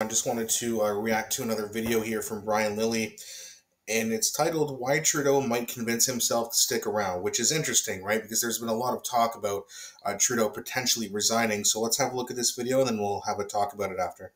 I just wanted to uh, react to another video here from Brian Lilley, and it's titled Why Trudeau Might Convince Himself to Stick Around, which is interesting, right? Because there's been a lot of talk about uh, Trudeau potentially resigning. So let's have a look at this video and then we'll have a talk about it after.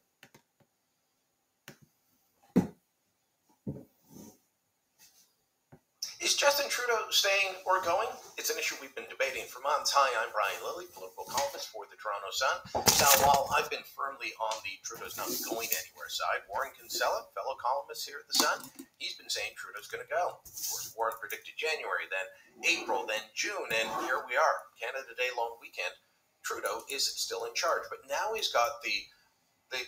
Is Justin Trudeau staying or going? It's an issue we've been debating for months. Hi, I'm Brian Lilley, political columnist for the Toronto Sun. Now, while I've been firmly on the Trudeau's not going anywhere side, Warren Kinsella, fellow columnist here at the Sun, he's been saying Trudeau's going to go. Of course, Warren predicted January, then April, then June, and here we are, Canada Day long weekend. Trudeau is still in charge, but now he's got the the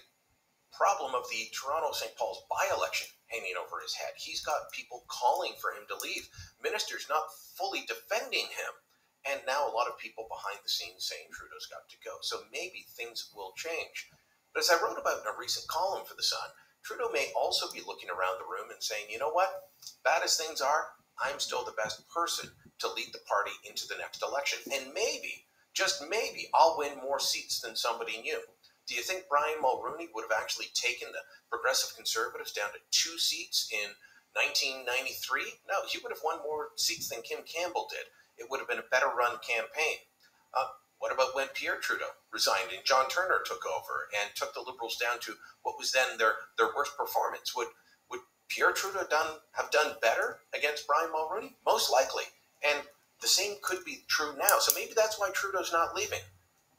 problem of the Toronto St. Paul's by-election hanging over his head. He's got people calling for him to leave, ministers not fully defending him, and now a lot of people behind the scenes saying Trudeau's got to go. So maybe things will change. But as I wrote about in a recent column for The Sun, Trudeau may also be looking around the room and saying, you know what? Bad as things are, I'm still the best person to lead the party into the next election. And maybe, just maybe, I'll win more seats than somebody new. Do you think Brian Mulroney would have actually taken the Progressive Conservatives down to two seats in 1993? No, he would have won more seats than Kim Campbell did. It would have been a better run campaign. Uh, what about when Pierre Trudeau resigned and John Turner took over and took the Liberals down to what was then their, their worst performance? Would would Pierre Trudeau done have done better against Brian Mulroney? Most likely. And the same could be true now. So maybe that's why Trudeau's not leaving.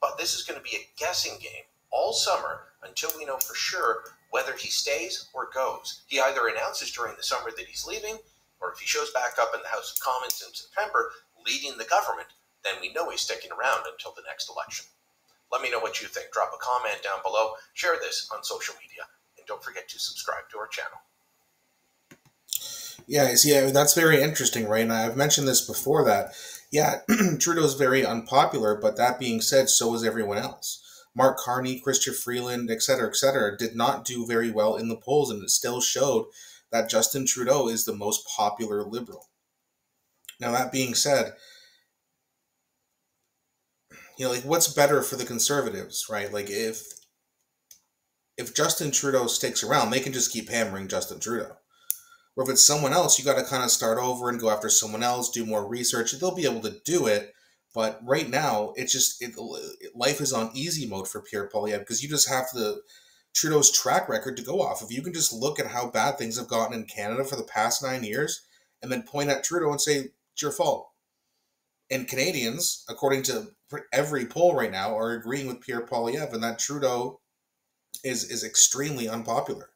But this is going to be a guessing game all summer until we know for sure whether he stays or goes. He either announces during the summer that he's leaving, or if he shows back up in the House of Commons in September leading the government, then we know he's sticking around until the next election. Let me know what you think. Drop a comment down below, share this on social media, and don't forget to subscribe to our channel. Yeah, see, that's very interesting, right? And I've mentioned this before that, yeah, Trudeau's very unpopular, but that being said, so is everyone else. Mark Carney, Chrystia Freeland, et cetera, et cetera, did not do very well in the polls, and it still showed that Justin Trudeau is the most popular liberal. Now, that being said, you know, like what's better for the conservatives, right? Like if if Justin Trudeau sticks around, they can just keep hammering Justin Trudeau. Or if it's someone else, you got to kind of start over and go after someone else, do more research. They'll be able to do it, but right now, it's just it, life is on easy mode for Pierre Poilievre because you just have the Trudeau's track record to go off of. You can just look at how bad things have gotten in Canada for the past nine years, and then point at Trudeau and say it's your fault. And Canadians, according to every poll right now, are agreeing with Pierre Poilievre and that Trudeau is is extremely unpopular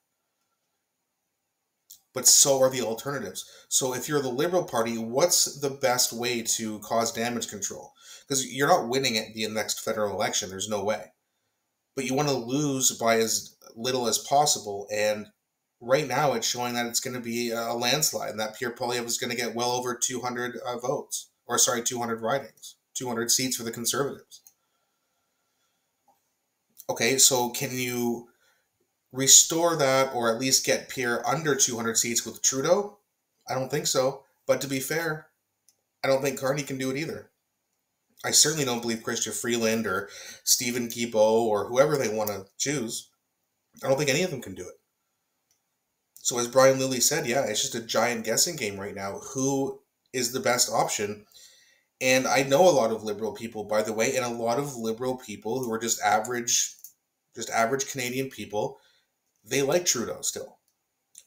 but so are the alternatives. So if you're the Liberal Party, what's the best way to cause damage control? Because you're not winning at the next federal election. There's no way. But you want to lose by as little as possible. And right now, it's showing that it's going to be a landslide, and that Pierre Poilievre is going to get well over 200 uh, votes, or sorry, 200 ridings, 200 seats for the Conservatives. Okay, so can you restore that or at least get Pierre under 200 seats with Trudeau? I don't think so. But to be fair, I don't think Carney can do it either. I certainly don't believe Chrystia Freeland or Stephen Guilbeault or whoever they want to choose. I don't think any of them can do it. So as Brian Lilley said, yeah, it's just a giant guessing game right now. Who is the best option? And I know a lot of liberal people, by the way, and a lot of liberal people who are just average, just average Canadian people they like Trudeau still.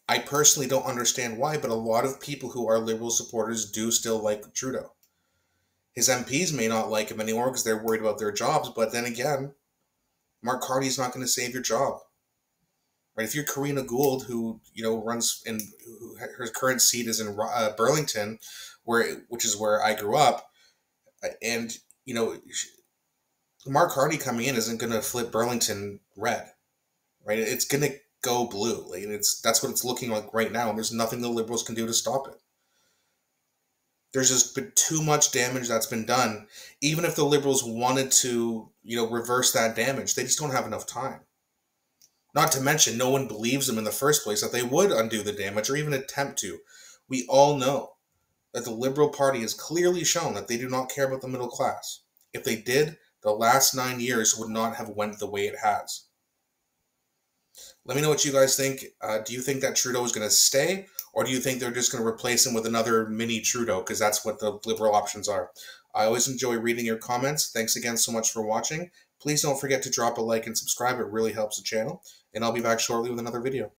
I personally don't understand why, but a lot of people who are Liberal supporters do still like Trudeau. His MPs may not like him anymore because they're worried about their jobs, but then again, Mark Carney's not going to save your job. Right? If you're Karina Gould, who you know runs in who, her current seat is in uh, Burlington, where which is where I grew up, and you know, Mark Carney coming in isn't going to flip Burlington red, right? It's going to go blue. Like, it's that's what it's looking like right now, and there's nothing the liberals can do to stop it. There's just been too much damage that's been done. Even if the liberals wanted to, you know, reverse that damage, they just don't have enough time. Not to mention, no one believes them in the first place that they would undo the damage or even attempt to. We all know that the Liberal Party has clearly shown that they do not care about the middle class. If they did, the last nine years would not have went the way it has. Let me know what you guys think. Uh, do you think that Trudeau is going to stay, or do you think they're just going to replace him with another mini Trudeau? Because that's what the liberal options are. I always enjoy reading your comments. Thanks again so much for watching. Please don't forget to drop a like and subscribe. It really helps the channel. And I'll be back shortly with another video.